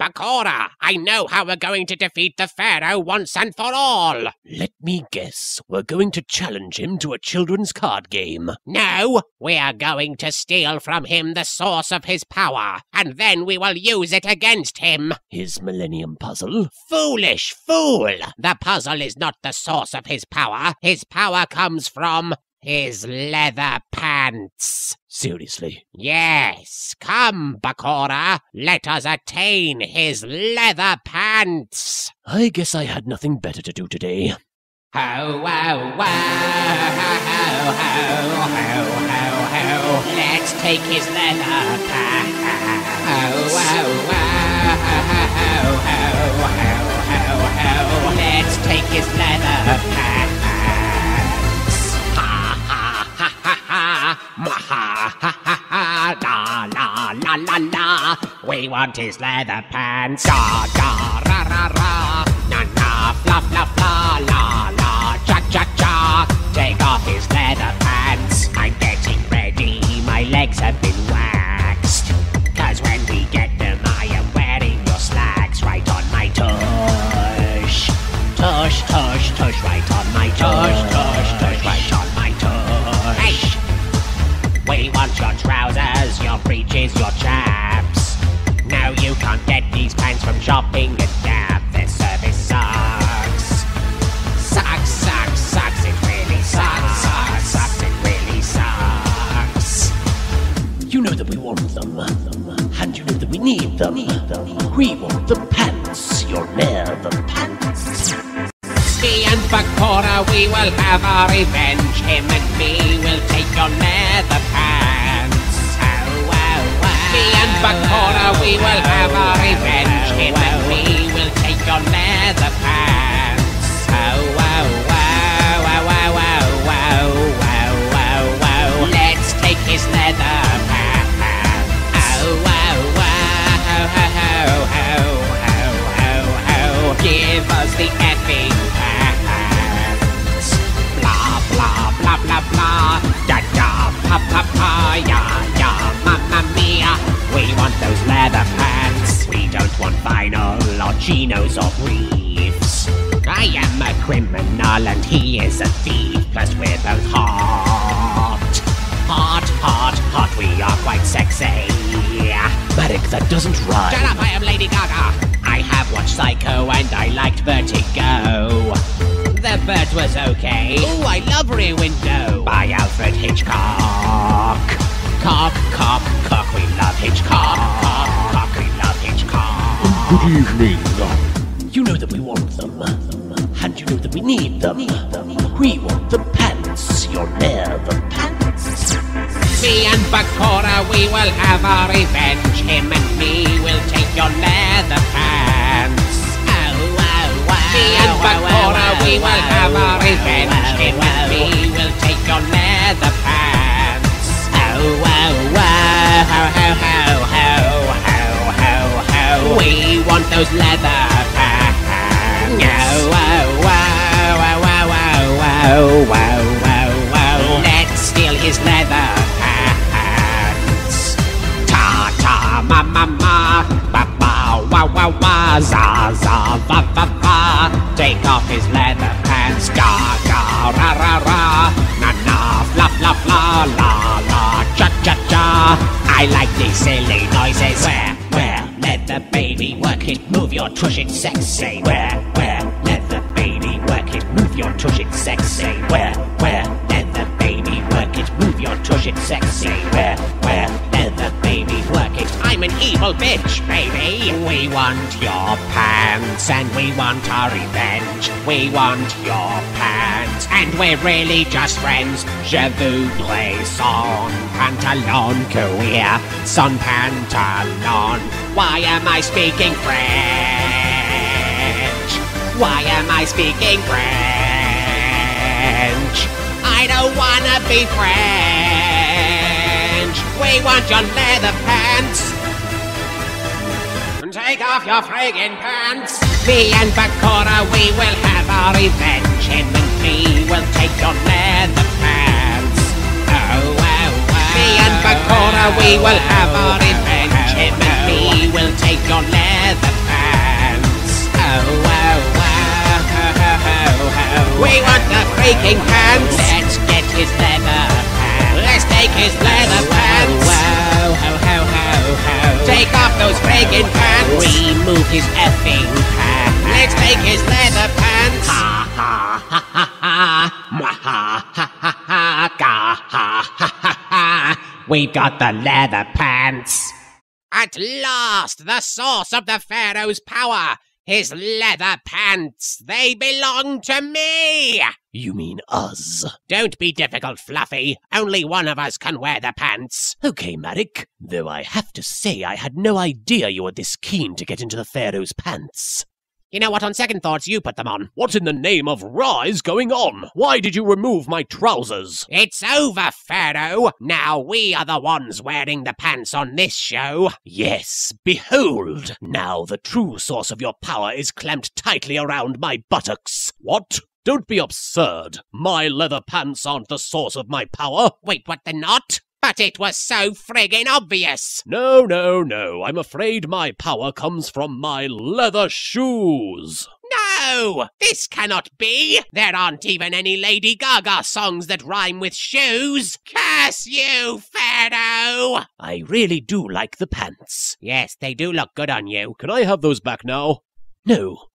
Bakura, I know how we're going to defeat the Pharaoh once and for all. Let me guess. We're going to challenge him to a children's card game. No, we are going to steal from him the source of his power, and then we will use it against him. His Millennium Puzzle? Foolish fool! The puzzle is not the source of his power. His power comes from his leather pants. Seriously? Yes. Come, Bakura. Let us attain his leather pants. I guess I had nothing better to do today. Ho, ho, ho, ho, ho, ho, ho, ho. Let's take his leather pants. Ho, ho, ho, ho, ho, ho, ho, ho. Let's take his we want his leather pants. Gaw, gaw. That we want them. And you know that we need them. We want the pants, your leather pants. Me and Bakura, we will have our revenge. Him and me will take your leather pants. Oh, oh, oh. Me and Bakura, we will have our revenge. Him and me will take your leather pants. Leather pants. We don't want vinyl or chinos or briefs. I am a criminal and he is a thief. Plus we're both hot. Hot, hot, hot. We are quite sexy. Marik, that doesn't rhyme. Shut up, I am Lady Gaga. I have watched Psycho and I liked Vertigo. The bird was okay. Ooh, I love Rear Window by Alfred Hitchcock. Cock, cock, cock, we love Hitchcock. Good evening. You know that we want them. And you know that we need them. We want the pants, your leather pants. Me and Bakura, we will have our revenge. Him and me will take your leather pants. Oh, oh, oh. Me and Bakura, we will have our revenge. Him and me will take your leather pants. Those leather pants. Oh, oh, oh, oh, oh, oh, oh, oh, oh, oh. Let's steal his leather pants. Ta ta ma ma ma ba ba wa wa wa za za va va va. Take off his leather pants. Ga ga ra ra ra. Na na fla fla fla la la cha cha cha. I like these silly noises. Where baby work it. Move your tush it sexy. Where where let the baby work it. Move your tush it sexy. Where where let the baby work it. Move your tush it sexy. Where where let the baby work it. I'm an evil bitch, baby. We want your pants and we want our revenge. We want your pants and we're really just friends. Je voudrais son pantalon queer, son pantalon. Why am I speaking French? Why am I speaking French? I don't wanna be French. We want your leather pants. Take off your friggin' pants. Me and Bakura, we will have our revenge. Him and me will take your leather pants. Oh, oh, oh. Me and Bakura, we will have our revenge. Him your leather pants. Oh oh oh, oh, oh, oh, we want the freaking pants. Let's get his leather pants. Let's take his leather pants. Take off those freaking pants. Remove his effing pants. Let's take his leather pants. Ha ha ha ha ha. ha ha ha ha. We've got the leather pants. At last, the source of the Pharaoh's power. His leather pants. They belong to me. You mean us? Don't be difficult, Fluffy. Only one of us can wear the pants. Okay, Marik. Though I have to say I had no idea you were this keen to get into the Pharaoh's pants. You know what? On second thoughts, you put them on. What in the name of Ra is going on? Why did you remove my trousers? It's over, Pharaoh. Now we are the ones wearing the pants on this show. Yes, behold! Now the true source of your power is clamped tightly around my buttocks. What? Don't be absurd. My leather pants aren't the source of my power. Wait, what? They're not? But it was so friggin' obvious. No, no, no. I'm afraid my power comes from my leather shoes. No! This cannot be! There aren't even any Lady Gaga songs that rhyme with shoes! Curse you, Pharaoh! I really do like the pants. Yes, they do look good on you. Can I have those back now? No,